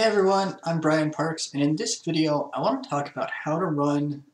Hey everyone, I'm Brian Parks, and in this video I want to talk about how to run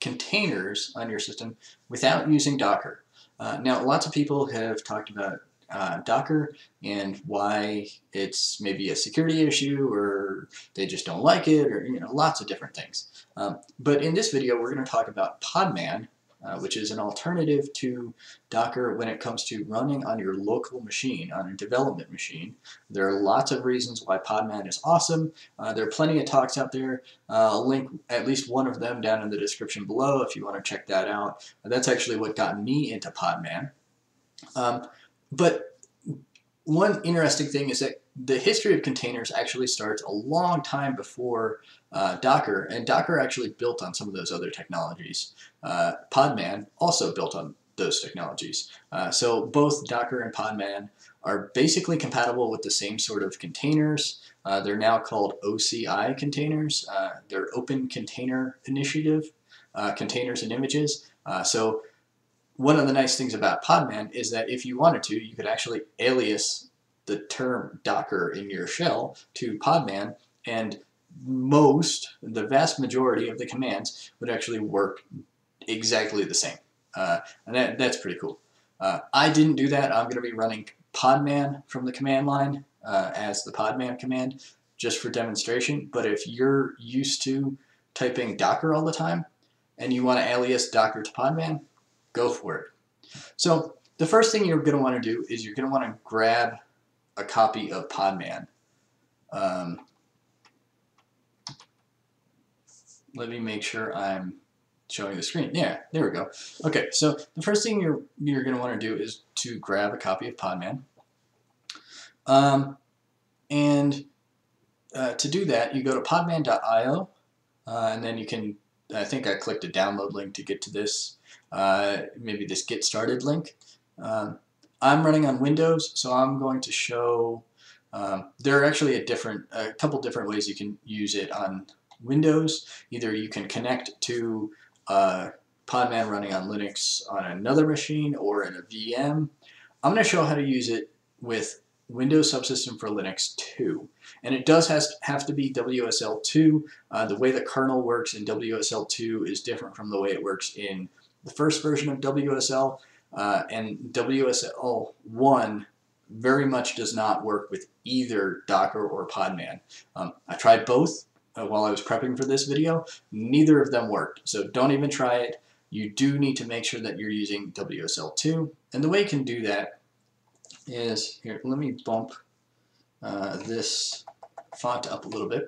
containers on your system without using Docker. Uh, now, lots of people have talked about uh, Docker and why it's maybe a security issue or they just don't like it or you know lots of different things. Um, but in this video we're going to talk about Podman uh, which is an alternative to Docker when it comes to running on your local machine, on a development machine. There are lots of reasons why Podman is awesome. Uh, there are plenty of talks out there. Uh, I'll link at least one of them down in the description below if you want to check that out. That's actually what got me into Podman. Um, but one interesting thing is that the history of containers actually starts a long time before uh, Docker, and Docker actually built on some of those other technologies. Uh, Podman also built on those technologies. Uh, so both Docker and Podman are basically compatible with the same sort of containers. Uh, they're now called OCI containers. Uh, they're Open Container Initiative, uh, containers and images. so one of the nice things about Podman is that if you wanted to, you could actually alias the term Docker in your shell to Podman, and most, the vast majority of the commands would actually work exactly the same. Uh, and that, that's pretty cool. Uh, I didn't do that. I'm going to be running Podman from the command line uh, as the Podman command just for demonstration. But if you're used to typing Docker all the time and you want to alias Docker to Podman, go for it. So the first thing you're going to want to do is you're going to want to grab a copy of Podman. Um, let me make sure I'm showing the screen. Yeah, there we go. Okay, so the first thing you're, you're going to want to do is to grab a copy of Podman. Um, and uh, to do that, you go to podman.io, uh, and then you can, I think I clicked a download link to get to this, uh, maybe this get started link. Um, I'm running on Windows, so I'm going to show, um, there are actually a different, a couple different ways you can use it on Windows. Either you can connect to uh, Podman running on Linux on another machine or in a VM. I'm going to show how to use it with Windows Subsystem for Linux 2. And it does has, have to be WSL2. Uh, the way the kernel works in WSL2 is different from the way it works in the first version of WSL. Uh, and WSL1 very much does not work with either Docker or Podman. Um, I tried both uh, while I was prepping for this video. Neither of them worked, so don't even try it. You do need to make sure that you're using WSL2. And the way you can do that is, here, let me bump uh, this font up a little bit.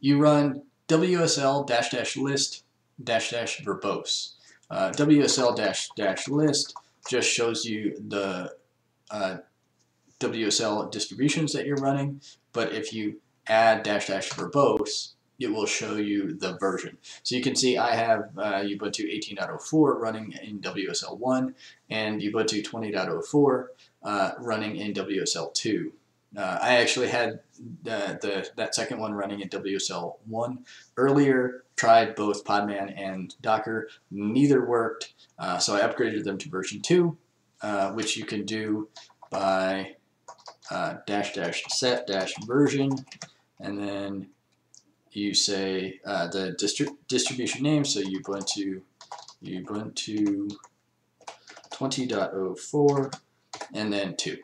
You run WSL dash dash list dash dash verbose. Uh, WSL dash dash list just shows you the uh, WSL distributions that you're running, but if you add dash dash verbose, it will show you the version. So you can see I have uh, Ubuntu 18.04 running in WSL1 and Ubuntu 20.04 uh, running in WSL2. Uh, I actually had the, the, that second one running in WSL1 earlier, tried both Podman and Docker. Neither worked, uh, so I upgraded them to version 2, uh, which you can do by uh, dash dash set dash version, and then you say uh, the distri distribution name, so Ubuntu, Ubuntu 20.04, and then 2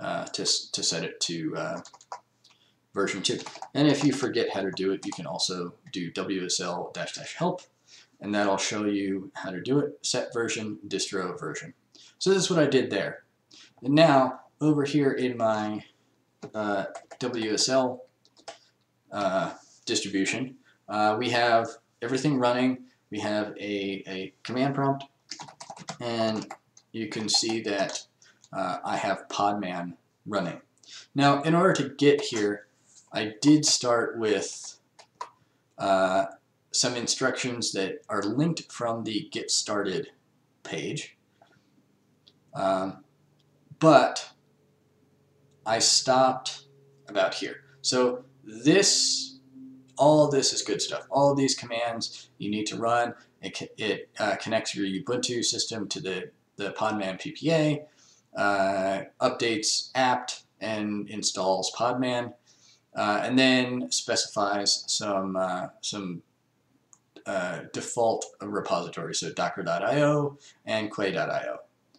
uh, to, to set it to uh, version 2. And if you forget how to do it, you can also do WSL dash dash help, and that'll show you how to do it, set version, distro version. So this is what I did there. And now, over here in my WSL uh, distribution, uh, we have everything running. We have a, a command prompt, and you can see that uh, I have Podman running. Now, in order to get here, I did start with uh, some instructions that are linked from the Get Started page. Um, but I stopped about here. So this, all of this is good stuff. All of these commands you need to run. It, it uh, connects your Ubuntu system to the, the Podman PPA uh, updates apt and installs Podman. uh, and then specifies some uh, some uh, default repositories, so docker.io and quay.io.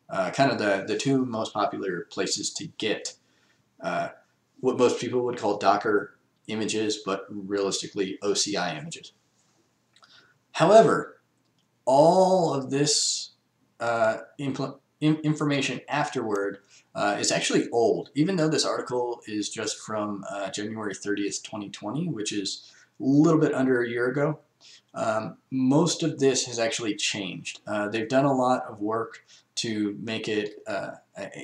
Uh, kind of the, the two most popular places to get what most people would call Docker images, but realistically OCI images. However, all of this uh, information afterward uh, is actually old, even though this article is just from uh, January 30th, 2020, which is a little bit under a year ago. Um, most of this has actually changed. Uh, they've done a lot of work to make it, uh,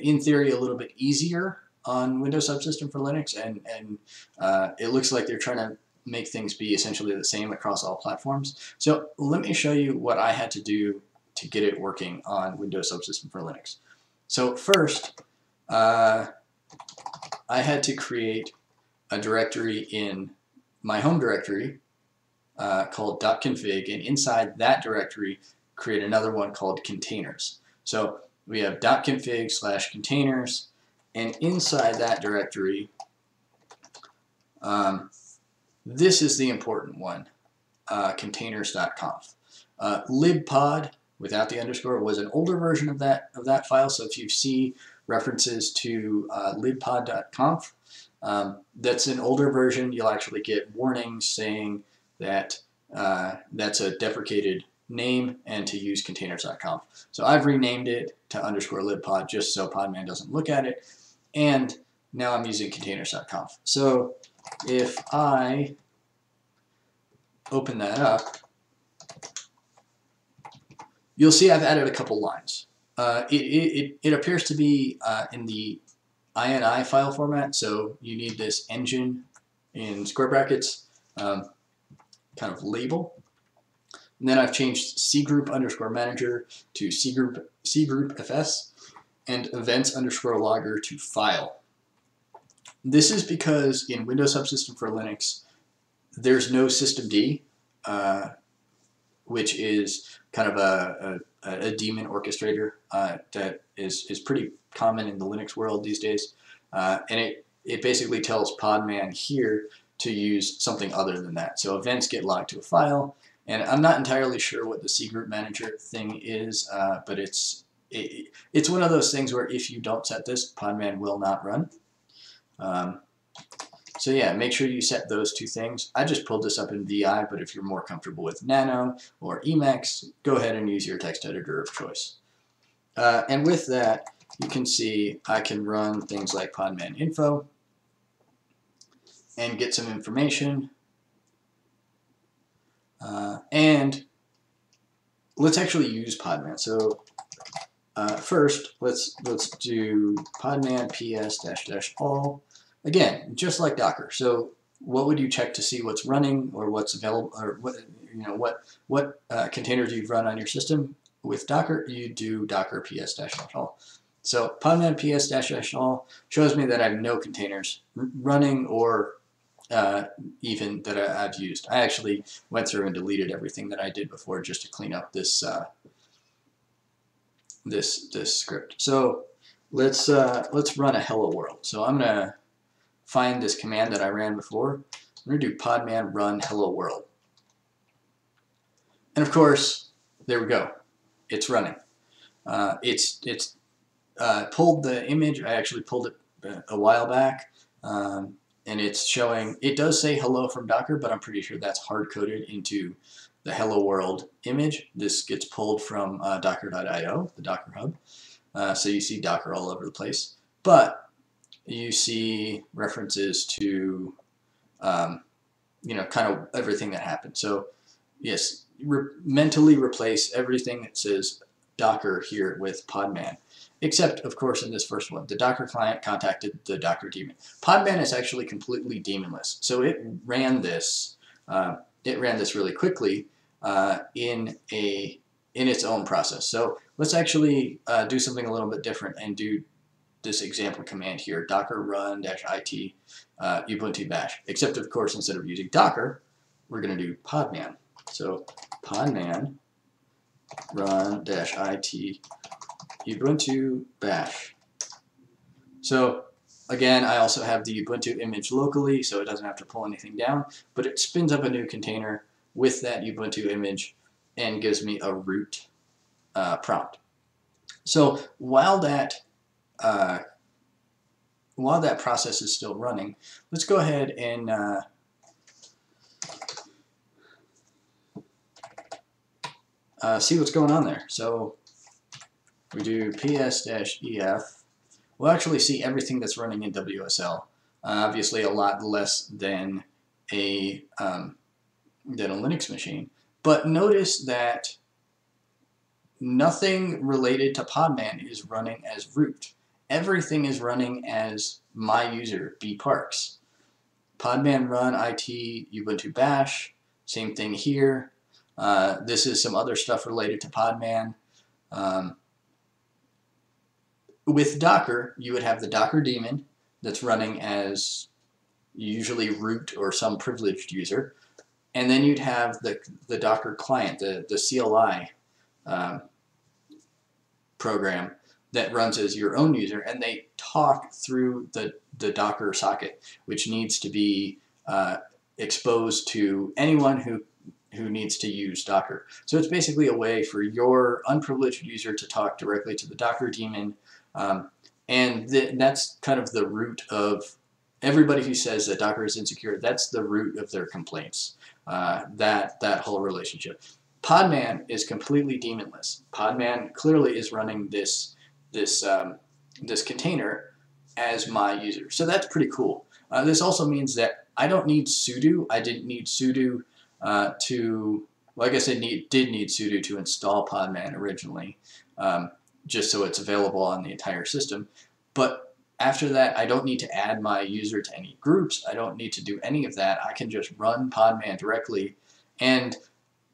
in theory, a little bit easier on Windows Subsystem for Linux, and, and uh, it looks like they're trying to make things be essentially the same across all platforms. So let me show you what I had to do to get it working on Windows Subsystem for Linux. So first, uh, I had to create a directory in my home directory uh, called .config, and inside that directory, create another one called containers. So we have .config slash containers, and inside that directory, um, this is the important one, uh, containers.conf. Uh, libpod, without the underscore, was an older version of that of that file. So if you see references to uh, libpod.conf, um, that's an older version. You'll actually get warnings saying that uh, that's a deprecated name and to use containers.conf. So I've renamed it to underscore libpod just so Podman doesn't look at it. And now I'm using containers.conf. So if I open that up, you'll see I've added a couple lines. Uh, it, it, it appears to be uh, in the INI file format, so you need this engine in square brackets um, kind of label. And then I've changed cgroup underscore manager to cgroup, cgroup fs and events underscore logger to file. This is because in Windows Subsystem for Linux, there's no systemd, uh, which is kind of a, a, a daemon orchestrator uh, that is, is pretty common in the Linux world these days. Uh, and it, it basically tells Podman here to use something other than that. So events get logged to a file, and I'm not entirely sure what the cgroup manager thing is, uh, but it's it, it's one of those things where if you don't set this, Podman will not run. Um, so yeah, make sure you set those two things. I just pulled this up in VI, but if you're more comfortable with Nano or Emacs, go ahead and use your text editor of choice. Uh, and with that, you can see I can run things like podman info and get some information. Uh, and let's actually use Podman. So uh, first, let's let's do podman ps dash dash all Again, just like Docker. So what would you check to see what's running or what's available or what you know what what uh, containers you've run on your system with Docker? You do Docker ps dash dash all. So podman ps dash dash all shows me that I have no containers running or uh, even that I, have used. I actually went through and deleted everything that I did before just to clean up this uh, this this script. So let's uh, let's run a hello world. So I'm gonna find this command that I ran before. I'm to do podman run hello world. And of course, there we go. It's running. Uh, it's it's uh, pulled the image. I actually pulled it a while back. Um, and it's showing, it does say hello from Docker, but I'm pretty sure that's hard-coded into the hello world image. This gets pulled from uh, docker.io, the Docker Hub. Uh, so you see Docker all over the place. But you see references to, um, you know, kind of everything that happened. So, yes, re mentally replace everything that says Docker here with Podman. Except, of course, in this first one, the Docker client contacted the Docker daemon. Podman is actually completely daemonless. So it ran this, uh, it ran this really quickly uh, in a in its own process. So let's actually uh, do something a little bit different and do this example command here, docker run dash it uh, ubuntu bash. Except of course instead of using docker, we're going to do podman. So podman run dash it ubuntu bash. So again, I also have the Ubuntu image locally, so it doesn't have to pull anything down, but it spins up a new container with that Ubuntu image and gives me a root uh, prompt. So while that uh, while that process is still running, let's go ahead and uh, uh, see what's going on there. So we do ps-ef. We'll actually see everything that's running in WSL. Uh, obviously, a lot less than a um, than a Linux machine. But notice that nothing related to Podman is running as root. Everything is running as my user, bparks. Podman run IT Ubuntu bash, same thing here. Uh, this is some other stuff related to Podman. Um, with Docker, you would have the Docker daemon that's running as usually root or some privileged user. And then you'd have the, the Docker client, the, the CLI um, program that runs as your own user, and they talk through the, the Docker socket, which needs to be uh, exposed to anyone who who needs to use Docker. So it's basically a way for your unprivileged user to talk directly to the Docker daemon, um, and th that's kind of the root of everybody who says that Docker is insecure. That's the root of their complaints. Uh, that that whole relationship. Podman is completely daemonless. Podman clearly is running this this um, this container as my user. So that's pretty cool. Uh, this also means that I don't need sudo. I didn't need sudo uh, to, well, I guess I need, did need sudo to install Podman originally, um, just so it's available on the entire system. But after that, I don't need to add my user to any groups. I don't need to do any of that. I can just run Podman directly, and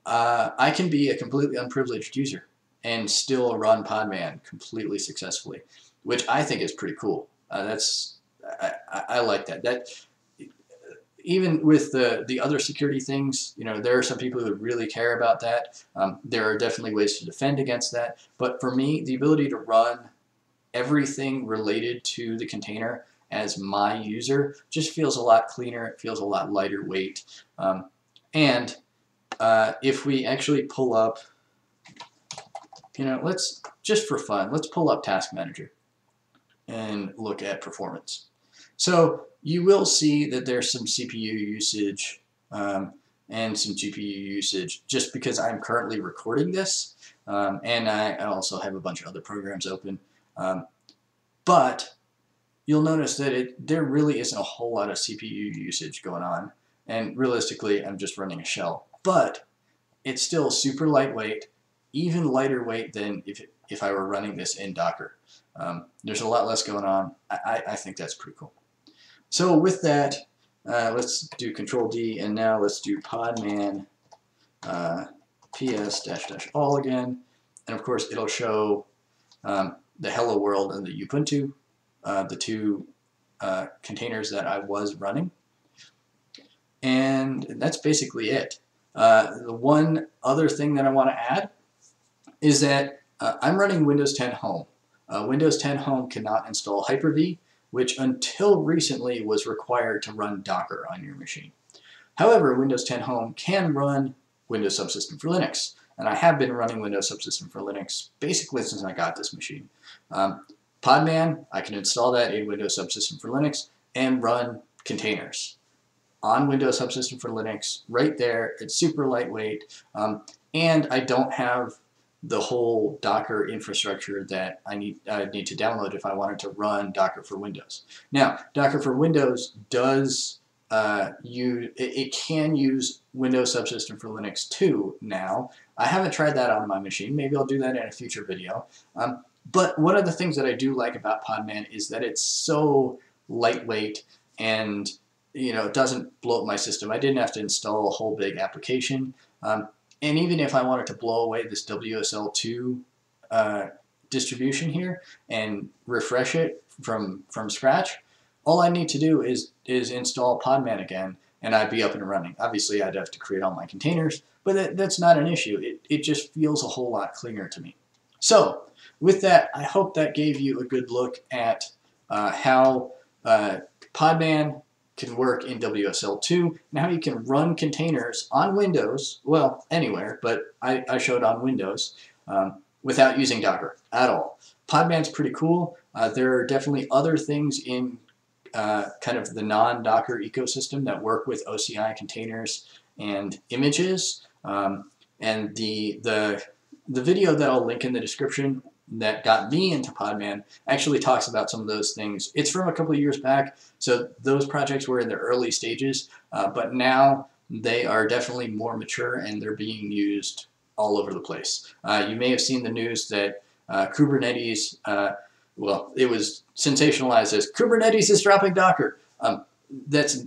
uh, I can be a completely unprivileged user and still run Podman completely successfully, which I think is pretty cool. Uh, that's I, I, like that. That even with the the other security things, you know, there are some people who really care about that. Um, there are definitely ways to defend against that. But for me, the ability to run everything related to the container as my user just feels a lot cleaner. It feels a lot lighter weight. Um, and uh, if we actually pull up you know, let's, just for fun, let's pull up Task Manager and look at performance. So you will see that there's some CPU usage um, and some GPU usage just because I'm currently recording this um, and I also have a bunch of other programs open. Um, but you'll notice that it there really isn't a whole lot of CPU usage going on and realistically I'm just running a shell. But it's still super lightweight even lighter weight than if, if I were running this in Docker. Um, there's a lot less going on. I, I think that's pretty cool. So with that, uh, let's do Control D, and now let's do podman uh, ps dash dash all again. And of course, it'll show um, the hello world and the Ubuntu, uh, the two uh, containers that I was running. And that's basically it. Uh, the one other thing that I want to add is that uh, I'm running Windows 10 Home. Uh, Windows 10 Home cannot install Hyper-V, which until recently was required to run Docker on your machine. However, Windows 10 Home can run Windows Subsystem for Linux, and I have been running Windows Subsystem for Linux basically since I got this machine. Um, Podman, I can install that in Windows Subsystem for Linux and run containers on Windows Subsystem for Linux right there. It's super lightweight, um, and I don't have the whole Docker infrastructure that I need I need to download if I wanted to run Docker for Windows. Now, Docker for Windows does uh, it, it, can use Windows Subsystem for Linux too now. I haven't tried that on my machine. Maybe I'll do that in a future video. Um, but one of the things that I do like about Podman is that it's so lightweight and you know it doesn't blow up my system. I didn't have to install a whole big application. Um, and even if I wanted to blow away this WSL2 uh, distribution here and refresh it from, from scratch, all I need to do is, is install Podman again and I'd be up and running. Obviously, I'd have to create all my containers, but that, that's not an issue. It, it just feels a whole lot cleaner to me. So with that, I hope that gave you a good look at uh, how uh, Podman can work in WSL2. Now you can run containers on Windows, well, anywhere, but I, I showed on Windows, um, without using Docker at all. Podman's pretty cool. Uh, there are definitely other things in uh, kind of the non-Docker ecosystem that work with OCI containers and images. Um, and the, the, the video that I'll link in the description that got me into Podman actually talks about some of those things. It's from a couple of years back, so those projects were in their early stages, uh, but now they are definitely more mature and they're being used all over the place. Uh, you may have seen the news that uh, Kubernetes, uh, well, it was sensationalized as Kubernetes is dropping Docker. Um, that's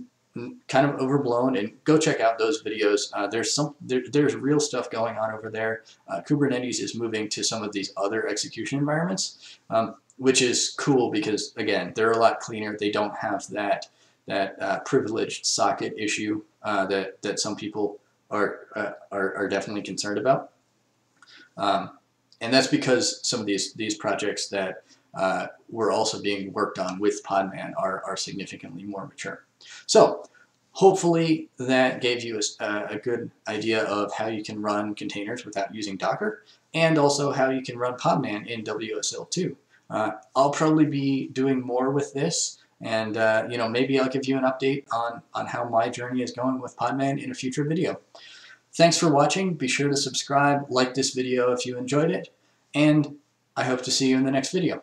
kind of overblown and go check out those videos. Uh, there's some there, there's real stuff going on over there. Uh, Kubernetes is moving to some of these other execution environments um, which is cool because again they're a lot cleaner. They don't have that that uh, privileged socket issue uh, that that some people are, uh, are are definitely concerned about. Um, and that's because some of these these projects that uh, were also being worked on with Podman are, are significantly more mature. So hopefully that gave you a, a, good idea of how you can run containers without using Docker and also how you can run Podman in WSL2. Uh, I'll probably be doing more with this and uh, you know maybe I'll give you an update on, on how my journey is going with Podman in a future video. Thanks for watching. Be sure to subscribe, like this video if you enjoyed it, and I hope to see you in the next video.